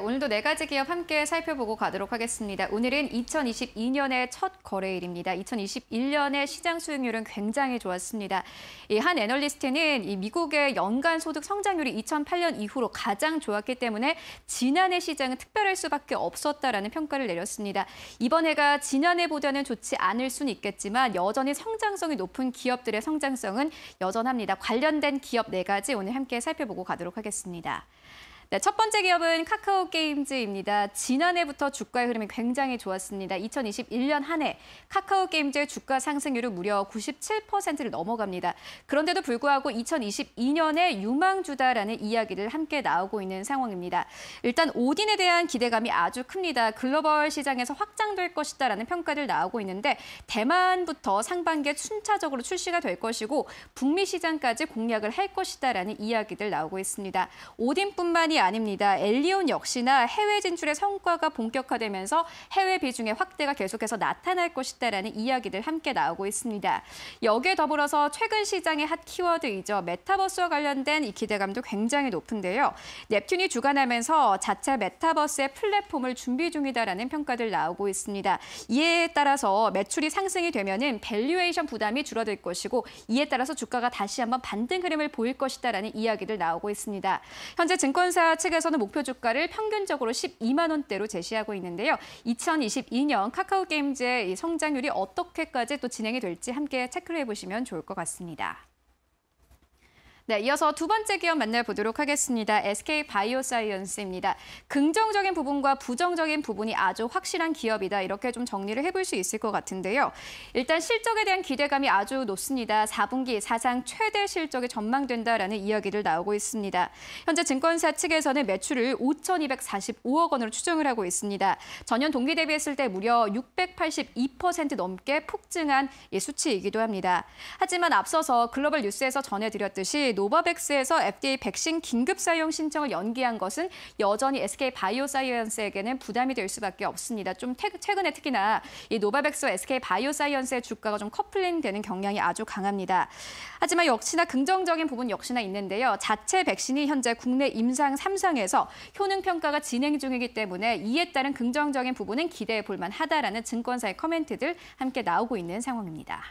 오늘도 네 가지 기업 함께 살펴보고 가도록 하겠습니다. 오늘은 2022년의 첫 거래일입니다. 2021년의 시장 수익률은 굉장히 좋았습니다. 한 애널리스트는 이 미국의 연간 소득 성장률이 2008년 이후로 가장 좋았기 때문에 지난해 시장은 특별할 수밖에 없었다라는 평가를 내렸습니다. 이번 해가 지난해보다는 좋지 않을 수는 있겠지만 여전히 성장성이 높은 기업들의 성장성은 여전합니다. 관련된 기업 네 가지 오늘 함께 살펴보고 가도록 하겠습니다. 네, 첫 번째 기업은 카카오 게임즈입니다. 지난해부터 주가의 흐름이 굉장히 좋았습니다. 2021년 한 해 카카오 게임즈의 주가 상승률은 무려 97%를 넘어갑니다. 그런데도 불구하고 2022년에 유망주다라는 이야기를 함께 나오고 있는 상황입니다. 일단 오딘에 대한 기대감이 아주 큽니다. 글로벌 시장에서 확장될 것이다라는 평가를 나오고 있는데 대만부터 상반기에 순차적으로 출시가 될 것이고 북미 시장까지 공략을 할 것이다라는 이야기들 나오고 있습니다. 오딘뿐만이 아닙니다. 엘리온 역시나 해외 진출의 성과가 본격화되면서 해외 비중의 확대가 계속해서 나타날 것이다라는 이야기들 함께 나오고 있습니다. 여기에 더불어서 최근 시장의 핫 키워드이죠. 메타버스와 관련된 이 기대감도 굉장히 높은데요. 넵튠이 주관하면서 자체 메타버스의 플랫폼을 준비 중이다라는 평가들 나오고 있습니다. 이에 따라서 매출이 상승이 되면은 밸류에이션 부담이 줄어들 것이고 이에 따라서 주가가 다시 한번 반등 흐름을 보일 것이다라는 이야기들 나오고 있습니다. 현재 증권사 측에서는 목표 주가를 평균적으로 12만 원대로 제시하고 있는데요. 2022년 카카오 게임즈의 성장률이 어떻게까지 또 진행이 될지 함께 체크를 해보시면 좋을 것 같습니다. 네, 이어서 두 번째 기업 만나보도록 하겠습니다. SK 바이오사이언스입니다. 긍정적인 부분과 부정적인 부분이 아주 확실한 기업이다. 이렇게 좀 정리를 해볼 수 있을 것 같은데요. 일단 실적에 대한 기대감이 아주 높습니다. 4분기 사상 최대 실적이 전망된다라는 이야기를 나오고 있습니다. 현재 증권사 측에서는 매출을 5,245억 원으로 추정을 하고 있습니다. 전년 동기 대비했을 때 무려 682% 넘게 폭증한 수치이기도 합니다. 하지만 앞서서 글로벌 뉴스에서 전해드렸듯이 노바백스에서 FDA 백신 긴급 사용 신청을 연기한 것은 여전히 SK 바이오사이언스에게는 부담이 될 수밖에 없습니다. 좀 최근에 특히나 이 노바백스와 SK 바이오사이언스의 주가가 좀 커플링되는 경향이 아주 강합니다. 하지만 역시나 긍정적인 부분 역시나 있는데요. 자체 백신이 현재 국내 임상 3상에서 효능 평가가 진행 중이기 때문에 이에 따른 긍정적인 부분은 기대해 볼 만하다라는 증권사의 커멘트들 함께 나오고 있는 상황입니다.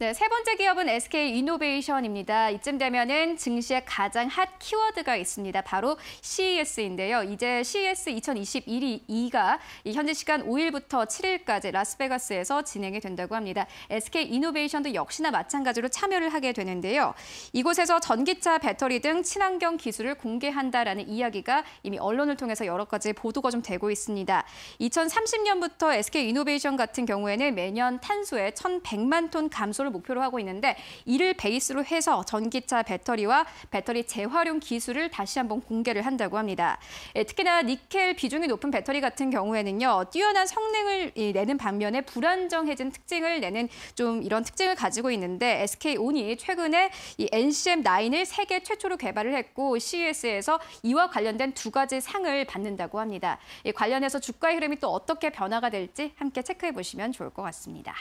네, 세 번째 기업은 SK 이노베이션입니다. 이쯤 되면은 증시의 가장 핫 키워드가 있습니다. 바로 CES인데요. 이제 CES 2021이2가 현재 시간 5일부터 7일까지 라스베가스에서 진행이 된다고 합니다. SK 이노베이션도 역시나 마찬가지로 참여를 하게 되는데요. 이곳에서 전기차, 배터리 등 친환경 기술을 공개한다라는 이야기가 이미 언론을 통해서 여러 가지 보도가 좀 되고 있습니다. 2030년부터 SK 이노베이션 같은 경우에는 매년 탄소의 1,100만 톤 감소를 감소를 목표로 하고 있는데 이를 베이스로 해서 전기차 배터리와 배터리 재활용 기술을 다시 한번 공개를 한다고 합니다. 예, 특히나 니켈 비중이 높은 배터리 같은 경우에는요. 뛰어난 성능을 내는 반면에 불안정해진 특징을 내는 좀 이런 특징을 가지고 있는데 SK온이 최근에 이 NCM9을 세계 최초로 개발을 했고 CES에서 이와 관련된 두 가지 상을 받는다고 합니다. 관련해서 주가의 흐름이 또 어떻게 변화가 될지 함께 체크해 보시면 좋을 것 같습니다.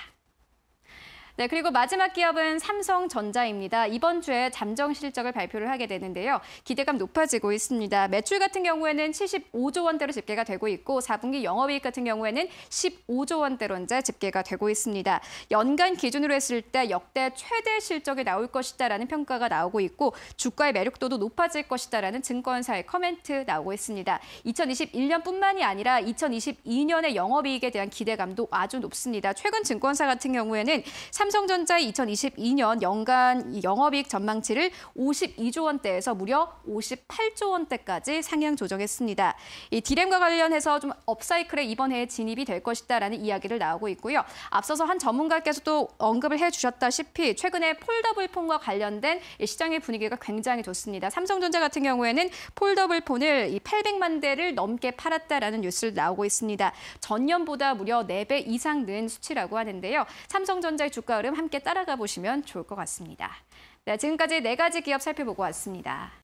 네, 그리고 마지막 기업은 삼성전자입니다. 이번 주에 잠정 실적을 발표를 하게 되는데요. 기대감 높아지고 있습니다. 매출 같은 경우에는 75조 원대로 집계가 되고 있고 4분기 영업이익 같은 경우에는 15조 원대로 이제 집계가 되고 있습니다. 연간 기준으로 했을 때 역대 최대 실적이 나올 것이다라는 평가가 나오고 있고 주가의 매력도도 높아질 것이다라는 증권사의 커멘트 나오고 있습니다. 2021년뿐만이 아니라 2022년의 영업이익에 대한 기대감도 아주 높습니다. 최근 증권사 같은 경우에는 삼성전자의 2022년 연간 영업이익 전망치를 52조 원대에서 무려 58조 원대까지 상향 조정했습니다. 이 디램과 관련해서 좀 업사이클에 이번 해에 진입이 될 것이다라는 이야기를 나오고 있고요. 앞서서 한 전문가께서도 언급을 해주셨다시피 최근에 폴더블 폰과 관련된 시장의 분위기가 굉장히 좋습니다. 삼성전자 같은 경우에는 폴더블 폰을 800만 대를 넘게 팔았다라는 뉴스를 나오고 있습니다. 전년보다 무려 4배 이상 는 수치라고 하는데요. 삼성전자의 주가 흐름 함께 따라가 보시면 좋을 것 같습니다. 네, 지금까지 네 가지 기업 살펴보고 왔습니다.